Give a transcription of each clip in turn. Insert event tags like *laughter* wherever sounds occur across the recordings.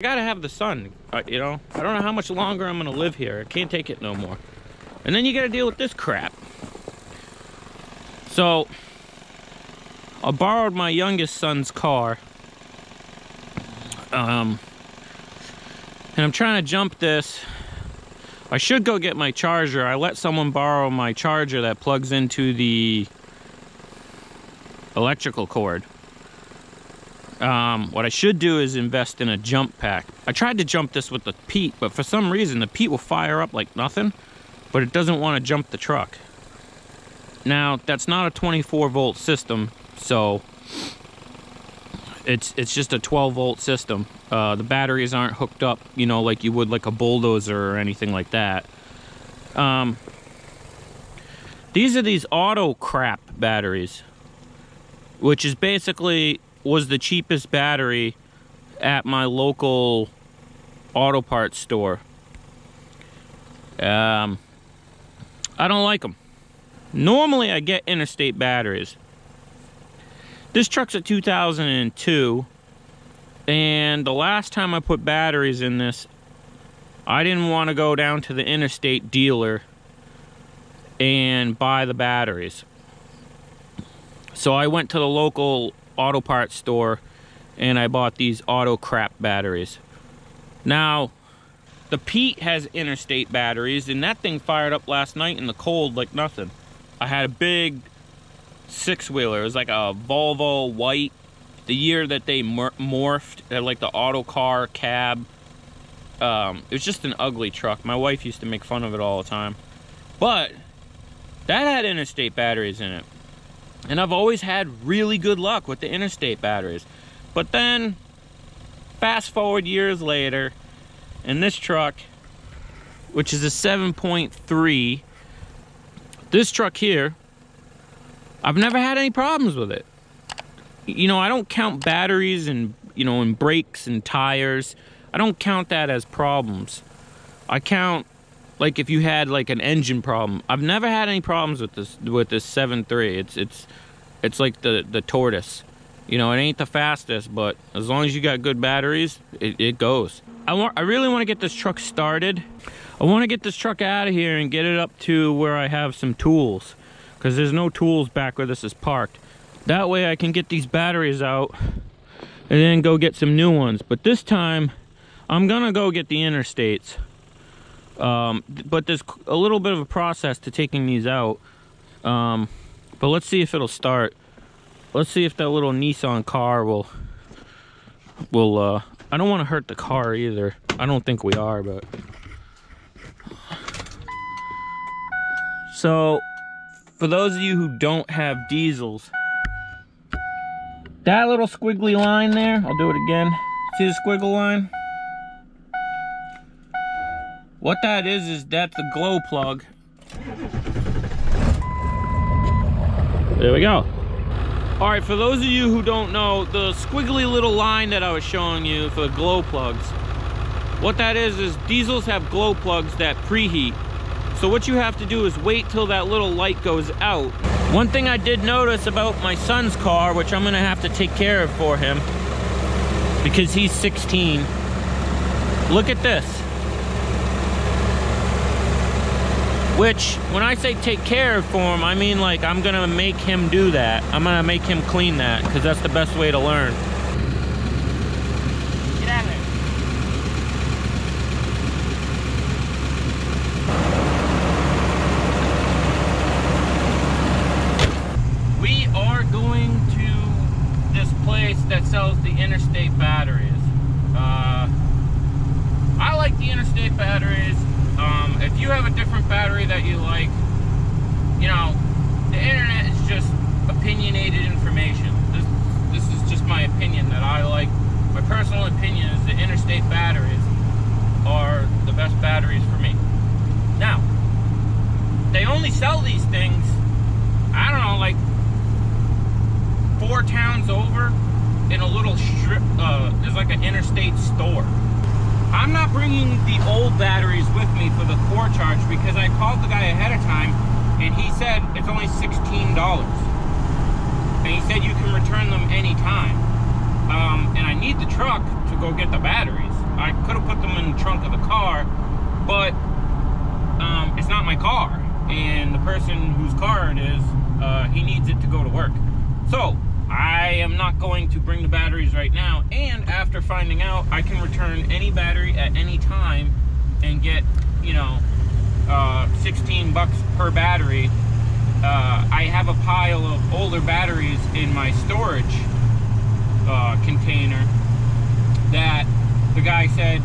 I gotta have the sun, uh, you know? I don't know how much longer I'm gonna live here. I can't take it no more. And then you gotta deal with this crap. So, I borrowed my youngest son's car. Um, and I'm trying to jump this. I should go get my charger. I let someone borrow my charger that plugs into the electrical cord. Um, what I should do is invest in a jump pack. I tried to jump this with the Pete, but for some reason the Pete will fire up like nothing, but it doesn't want to jump the truck. Now, that's not a 24 volt system, so it's it's just a 12 volt system. Uh, the batteries aren't hooked up, you know, like you would like a bulldozer or anything like that. Um, these are these auto crap batteries, which is basically was the cheapest battery at my local auto parts store. Um, I don't like them. Normally I get interstate batteries. This truck's a 2002 and the last time I put batteries in this I didn't want to go down to the interstate dealer and buy the batteries. So I went to the local auto parts store and I bought these auto crap batteries. Now, the Pete has interstate batteries and that thing fired up last night in the cold like nothing. I had a big six wheeler. It was like a Volvo white. The year that they morphed, like the Autocar cab. Um, it was just an ugly truck. My wife used to make fun of it all the time. But that had interstate batteries in it. And I've always had really good luck with the interstate batteries. But then, fast forward years later, and this truck, which is a 7.3, this truck here, I've never had any problems with it. You know, I don't count batteries and, you know, and brakes and tires. I don't count that as problems. I count like if you had like an engine problem. I've never had any problems with this with this 7.3. It's it's it's like the the tortoise. You know, it ain't the fastest, but as long as you got good batteries, it, it goes. I want I really want to get this truck started. I want to get this truck out of here and get it up to where I have some tools because there's no tools back where this is parked. That way I can get these batteries out and then go get some new ones. But this time, I'm gonna go get the interstates. Um, but there's a little bit of a process to taking these out. Um, but let's see if it'll start. Let's see if that little Nissan car will, will, uh, I don't want to hurt the car either. I don't think we are, but. So, for those of you who don't have diesels, that little squiggly line there, I'll do it again. See the squiggle line? What that is, is that's the glow plug. There we go. All right, for those of you who don't know, the squiggly little line that I was showing you for glow plugs, what that is, is diesels have glow plugs that preheat. So what you have to do is wait till that little light goes out. One thing I did notice about my son's car, which I'm gonna have to take care of for him, because he's 16, look at this. Which, when I say take care of for him, I mean like I'm gonna make him do that. I'm gonna make him clean that, because that's the best way to learn. Get out of there. We are going to this place that sells the interstate batteries. Uh, I like the interstate batteries. You have a different battery that you like, you know, the internet is just opinionated information. This, this is just my opinion that I like. My personal opinion is the interstate batteries are the best batteries for me. Now, they only sell these things, I don't know, like four towns over in a little strip, uh, there's like an interstate store. I'm not bringing the old batteries with me for the core charge because I called the guy ahead of time and he said it's only $16. And he said you can return them anytime. Um, and I need the truck to go get the batteries. I could have put them in the trunk of the car, but um, it's not my car. And the person whose car it is, uh, he needs it to go to work. So I am not going to bring the batteries right now. And after finding out, I can return any battery at any time and get, you know, uh, 16 bucks per battery. Uh, I have a pile of older batteries in my storage uh, container that the guy said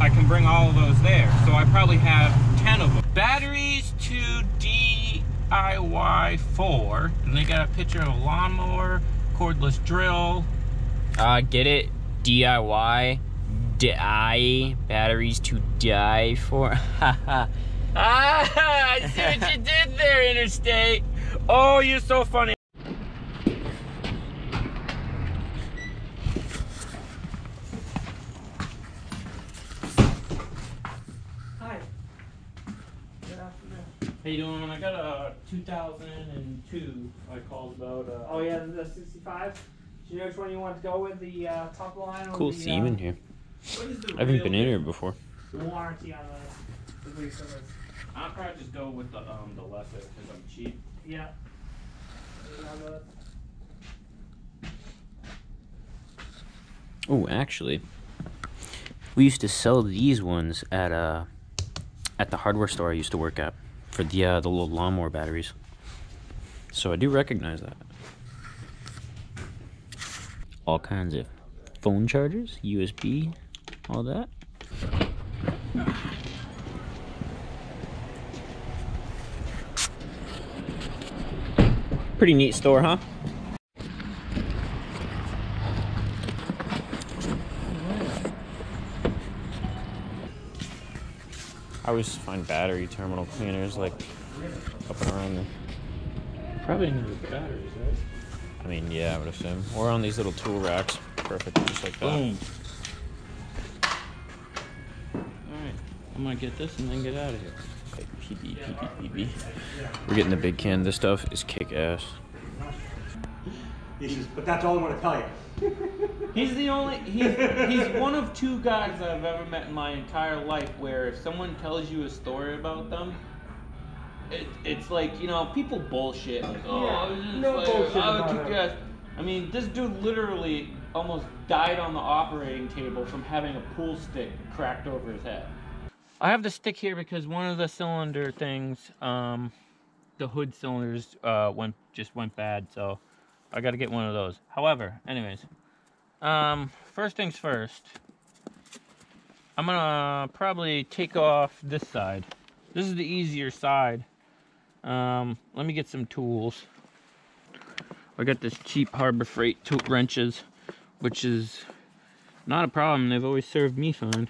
I can bring all of those there. So I probably have 10 of them. Batteries to DIY 4. And they got a picture of a lawnmower, cordless drill. Uh, get it? DIY? Die? Batteries to die for? *laughs* ah, *laughs* I see what you did there, Interstate. Oh, you're so funny. How you doing? I got a 2002 I called about. Uh, Oh yeah, the 65. Do you know which one you want to go with? The uh, top line or Cool the, theme uh, in here. what is the I haven't been in here before. warranty on the, the grease. I'll probably just go with the um the lesser because I'm cheap. Yeah. You know, the- Oh, actually, we used to sell these ones at uh at the hardware store I used to work at for the uh, the little lawnmower batteries. So I do recognize that. All kinds of phone chargers, USB, all that. Pretty neat store, huh? I always find battery terminal cleaners like up and around the. Probably need the batteries, right? I mean, yeah, I would assume. Or on these little tool racks. Perfect, just like that. Boom. All right, I'm gonna get this and then get out of here. Okay, PB, PB, PB. We're getting the big can. This stuff is kick ass. He says, but that's all I'm going to tell you. *laughs* He's the only he's he's one of two guys I've ever met in my entire life where if someone tells you a story about them, it, it's like you know people bullshit like oh Yeah, I was just no like, bullshit I was about too him. I mean this dude literally almost died on the operating table from having a pool stick cracked over his head. I have the stick here because one of the cylinder things, um, the hood cylinders uh, went just went bad, so I got to get one of those. However, anyways, um, first things first, I'm gonna probably take off this side. This is the easier side. Um, let me get some tools. I got this cheap Harbor Freight tool wrenches, which is not a problem. They've always served me fine.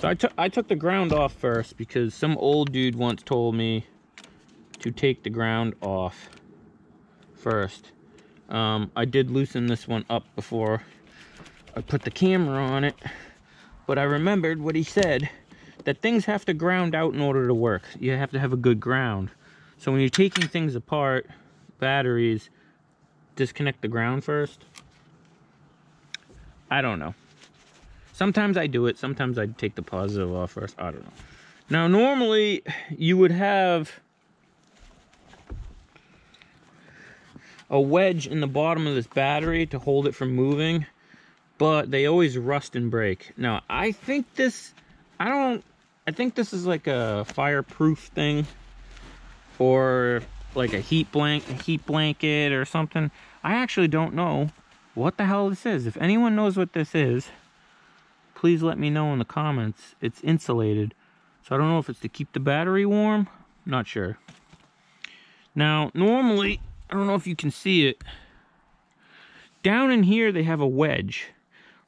So I took I took the ground off first because some old dude once told me to take the ground off first. Um, I did loosen this one up before I put the camera on it, but I remembered what he said that things have to ground out in order to work. You have to have a good ground. So when you're taking things apart, batteries, disconnect the ground first. I don't know. Sometimes I do it, sometimes I take the positive off first. I don't know. Now, normally you would have a wedge in the bottom of this battery to hold it from moving, but they always rust and break. Now, I think this, I don't, I think this is like a fireproof thing or like a heat blank, a heat blanket or something. I actually don't know what the hell this is. If anyone knows what this is, please let me know in the comments. It's insulated. So I don't know if it's to keep the battery warm. Not sure. Now, normally, I don't know if you can see it. Down in here, they have a wedge,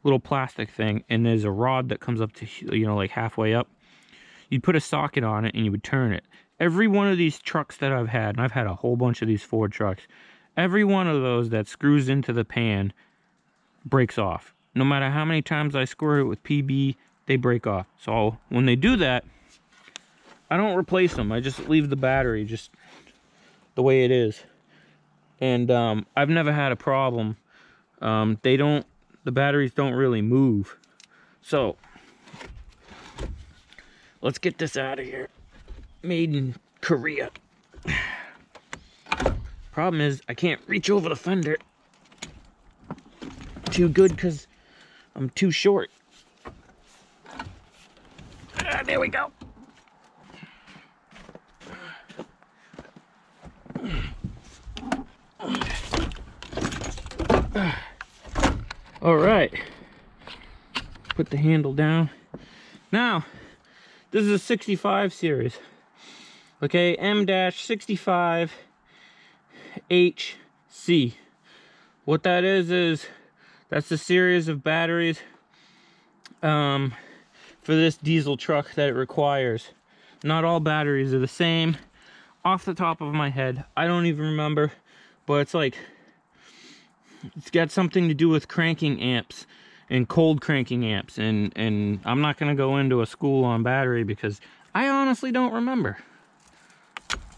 little plastic thing, and there's a rod that comes up to, you know, like halfway up. You'd put a socket on it and you would turn it. Every one of these trucks that I've had, and I've had a whole bunch of these Ford trucks, every one of those that screws into the pan breaks off. No matter how many times I squirt it with PB, they break off. So when they do that, I don't replace them. I just leave the battery just the way it is. And um, I've never had a problem. Um, they don't, the batteries don't really move. So let's get this out of here. Made in Korea. Problem is, I can't reach over the fender too good because I'm too short. Ah, there we go. All right. Put the handle down. Now, this is a 65 series. Okay, M-65HC. What that is, is that's the series of batteries um, for this diesel truck that it requires. Not all batteries are the same. Off the top of my head, I don't even remember, but it's like, it's got something to do with cranking amps and cold cranking amps and and I'm not going to go into a school on battery because I honestly don't remember.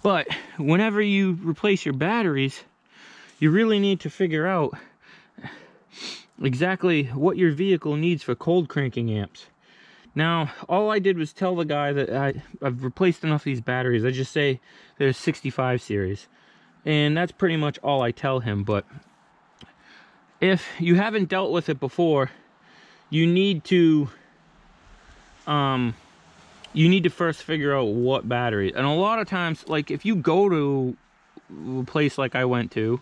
But whenever you replace your batteries, you really need to figure out exactly what your vehicle needs for cold cranking amps. Now, all I did was tell the guy that I, I've replaced enough of these batteries. I just say there's 65 series. And that's pretty much all I tell him. But if you haven't dealt with it before, you need to um you need to first figure out what battery. And a lot of times, like if you go to a place like I went to,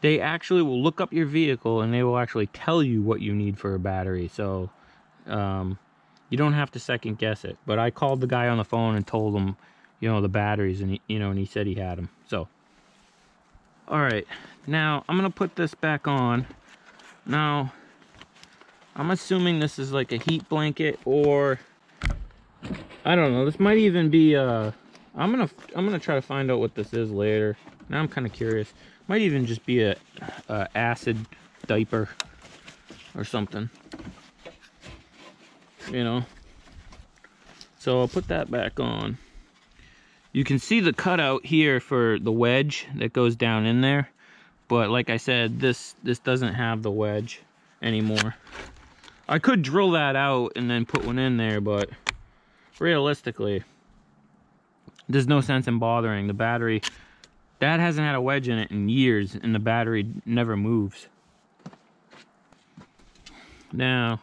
they actually will look up your vehicle and they will actually tell you what you need for a battery. So um you don't have to second guess it. But I called the guy on the phone and told him, you know, the batteries and he, you know, and he said he had them. So all right, now I'm gonna put this back on. Now, I'm assuming this is like a heat blanket or I don't know. This might even be uh I'm gonna I'm gonna try to find out what this is later. Now I'm kind of curious. Might even just be a, a acid diaper or something. You know. So I'll put that back on. You can see the cutout here for the wedge that goes down in there. But like I said, this this doesn't have the wedge anymore. I could drill that out and then put one in there, but realistically, there's no sense in bothering. The battery, that hasn't had a wedge in it in years, and the battery never moves. Now,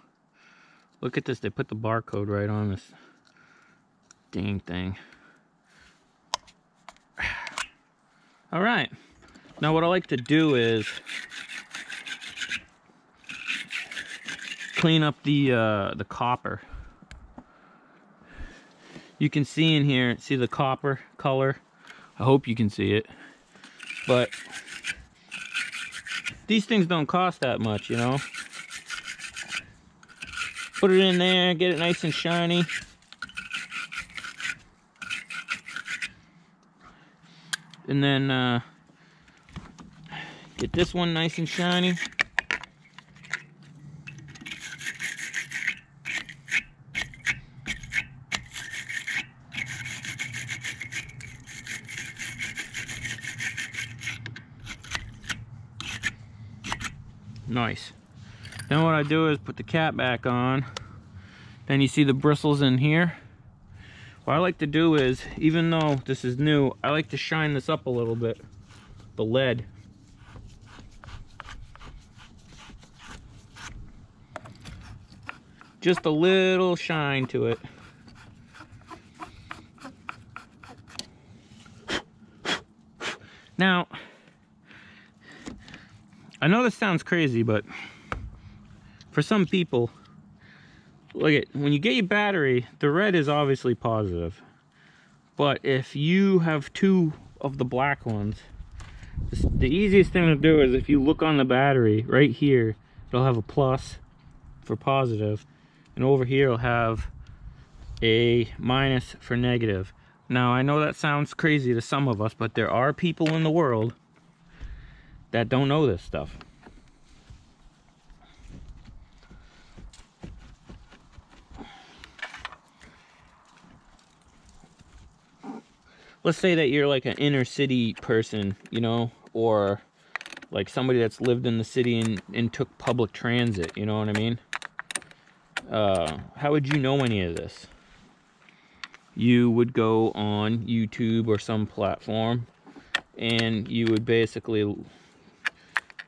look at this. They put the barcode right on this dang thing. All right. Now what I like to do is clean up the uh, the copper. You can see in here, see the copper color. I hope you can see it. But these things don't cost that much, you know. Put it in there, get it nice and shiny. And then uh, get this one nice and shiny. Nice. Then what I do is put the cap back on. Then you see the bristles in here. What I like to do is, even though this is new, I like to shine this up a little bit. The lead. Just a little shine to it. Now, I know this sounds crazy, but for some people, look at when you get your battery, the red is obviously positive. But if you have two of the black ones, the easiest thing to do is if you look on the battery right here, it'll have a plus for positive, and over here it'll have a minus for negative. Now I know that sounds crazy to some of us, but there are people in the world that don't know this stuff. Let's say that you're like an inner city person, you know, or like somebody that's lived in the city and, and took public transit, you know what I mean? Uh, how would you know any of this? you would go on YouTube or some platform and you would basically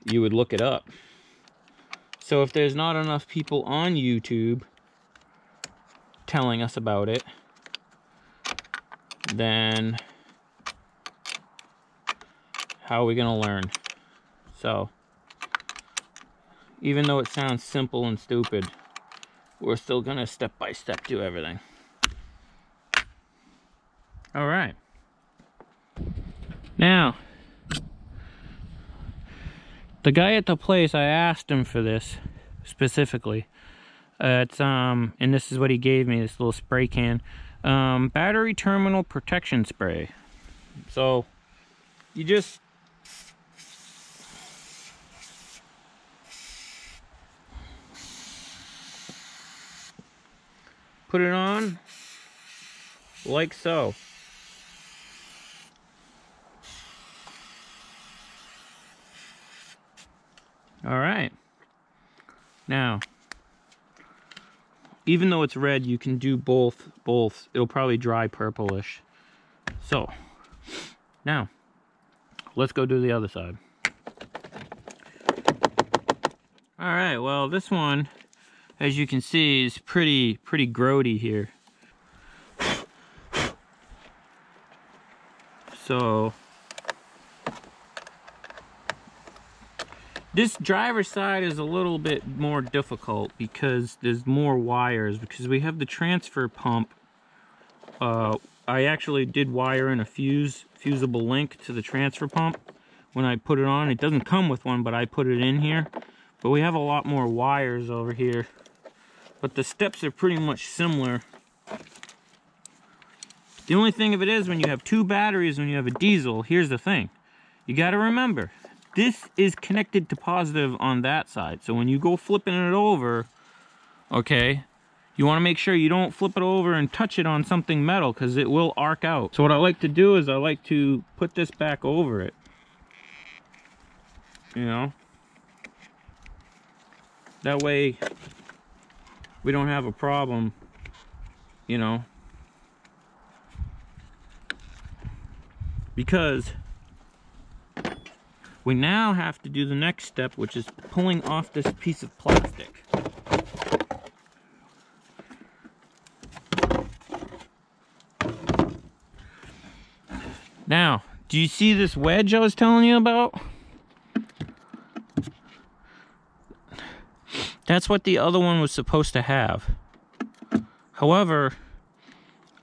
you would look it up. So if there's not enough people on YouTube telling us about it, then how are we going to learn? So, even though it sounds simple and stupid, we're still going to step by step do everything. All right. Now, the guy at the place, I asked him for this specifically. Uh, it's um, and this is what he gave me, this little spray can, um, battery terminal protection spray. So, you just put it on like so. All right. Now, even though it's red, you can do both, both. It'll probably dry purplish. So, now, let's go do the other side. All right, well, this one, as you can see, is pretty, pretty grody here. So, This driver's side is a little bit more difficult because there's more wires because we have the transfer pump. Uh, I actually did wire in a fuse, fusible link to the transfer pump when I put it on. It doesn't come with one, but I put it in here. But we have a lot more wires over here. But the steps are pretty much similar. The only thing of it is when you have two batteries, when you have a diesel, here's the thing. You got to remember, this is connected to positive on that side. So when you go flipping it over, okay, you want to make sure you don't flip it over and touch it on something metal because it will arc out. So what I like to do is I like to put this back over it. You know? That way we don't have a problem, you know? Because we now have to do the next step, which is pulling off this piece of plastic. Now, do you see this wedge I was telling you about? That's what the other one was supposed to have. However,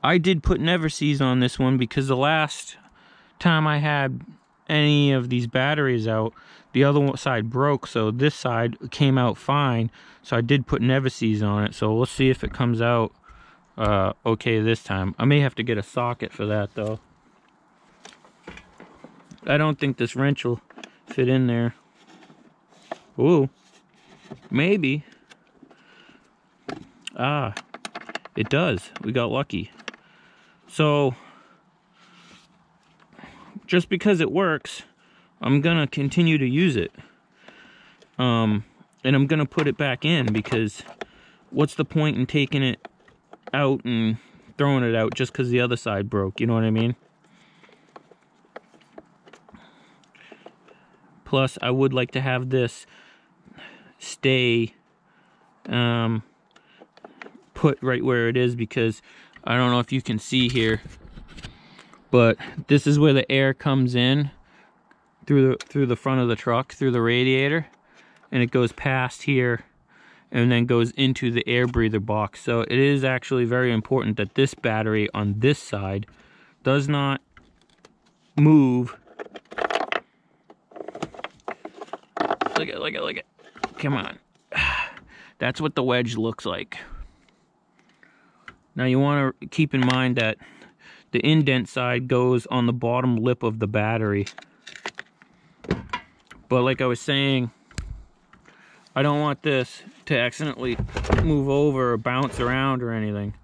I did put Never-Seez on this one because the last time I had any of these batteries out, the other side broke, so this side came out fine. So I did put Never-Seez on it, so we'll see if it comes out uh, okay this time. I may have to get a socket for that, though. I don't think this wrench will fit in there. Ooh, maybe. Ah, it does. We got lucky. So, just because it works, I'm gonna continue to use it. Um, and I'm gonna put it back in because what's the point in taking it out and throwing it out just because the other side broke, you know what I mean? Plus, I would like to have this stay um, put right where it is because I don't know if you can see here but this is where the air comes in through the through the front of the truck through the radiator and it goes past here and then goes into the air breather box. So it is actually very important that this battery on this side does not move. Look at look at look at come on *sighs* that's what the wedge looks like now you want to keep in mind that the indent side goes on the bottom lip of the battery. But like I was saying, I don't want this to accidentally move over or bounce around or anything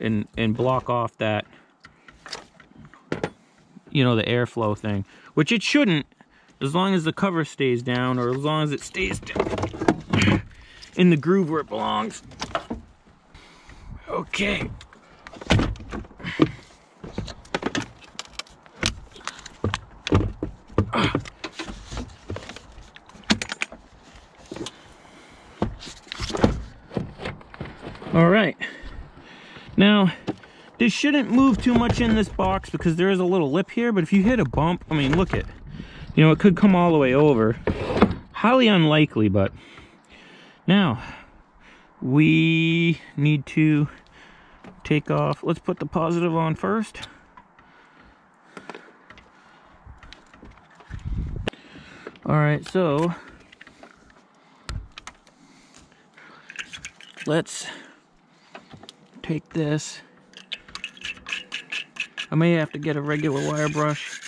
and, and block off that, you know, the airflow thing. Which it shouldn't, as long as the cover stays down or as long as it stays down in the groove where it belongs. Okay. All right. Now, this shouldn't move too much in this box because there is a little lip here, but if you hit a bump, I mean, look it. You know, it could come all the way over. Highly unlikely, but now we need to take off. Let's put the positive on first. All right, so let's take this. I may have to get a regular wire brush.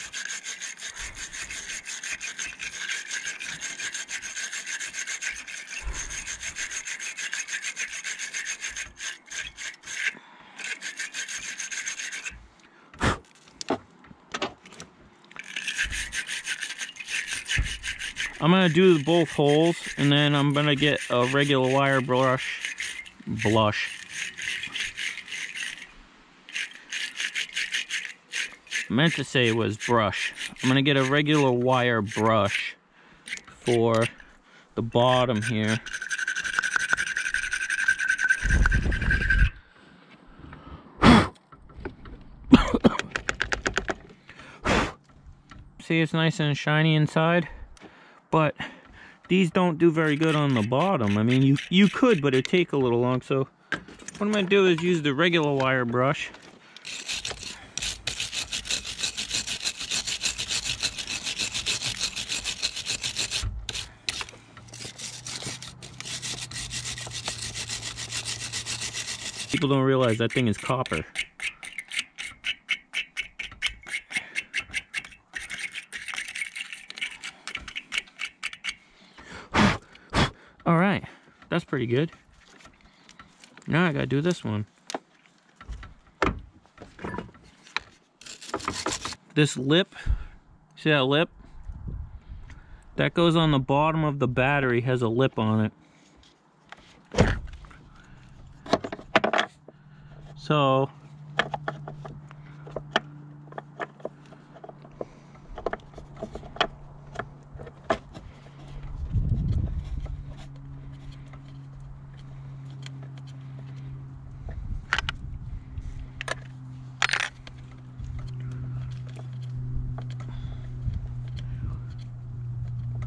I'm gonna do both holes and then I'm gonna get a regular wire brush blush. I meant to say it was brush. I'm gonna get a regular wire brush for the bottom here. *coughs* See it's nice and shiny inside but these don't do very good on the bottom. I mean, you, you could, but it'd take a little long. So what I'm gonna do is use the regular wire brush. People don't realize that thing is copper. All right, that's pretty good. Now I gotta do this one. This lip, see that lip? That goes on the bottom of the battery, has a lip on it. So,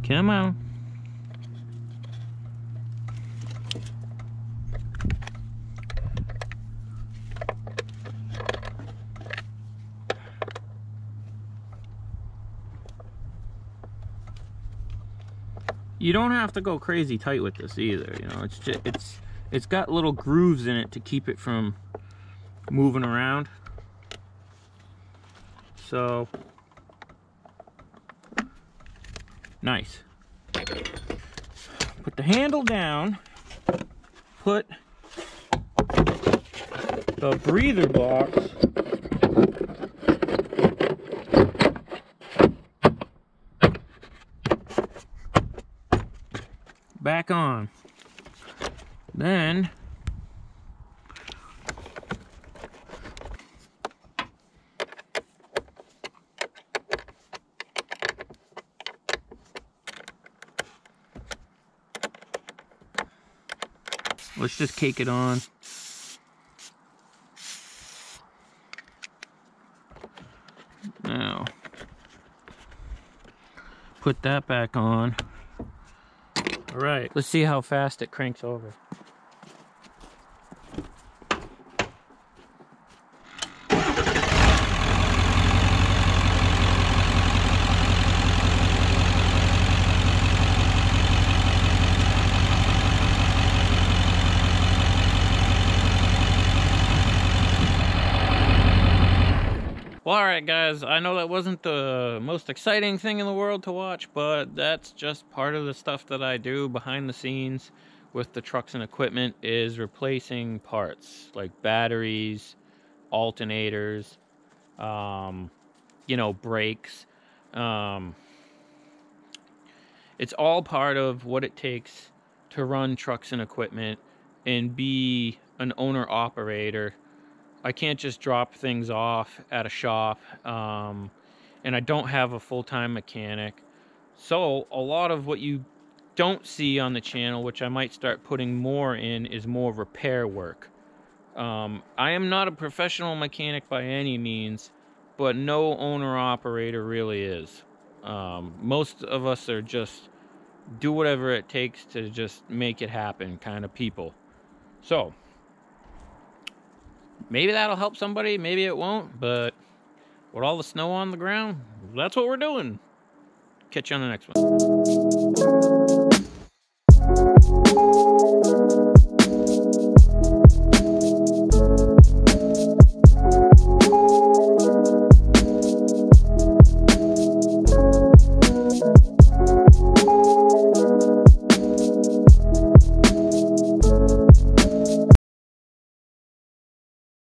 Come on. You don't have to go crazy tight with this either, you know. It's just it's it's got little grooves in it to keep it from moving around. So Nice. Put the handle down. Put the breather box back on. Then just cake it on. Now, put that back on. All right, let's see how fast it cranks over. Well, all right, guys. I know that wasn't the most exciting thing in the world to watch, but that's just part of the stuff that I do behind the scenes with the trucks and equipment is replacing parts like batteries, alternators, um, you know, brakes. Um, it's all part of what it takes to run trucks and equipment and be an owner operator I can't just drop things off at a shop, um, and I don't have a full time mechanic. So, a lot of what you don't see on the channel, which I might start putting more in, is more repair work. Um, I am not a professional mechanic by any means, but no owner operator really is. Um, most of us are just do whatever it takes to just make it happen kind of people. So, maybe that'll help somebody, maybe it won't, but with all the snow on the ground, that's what we're doing. Catch you on the next one.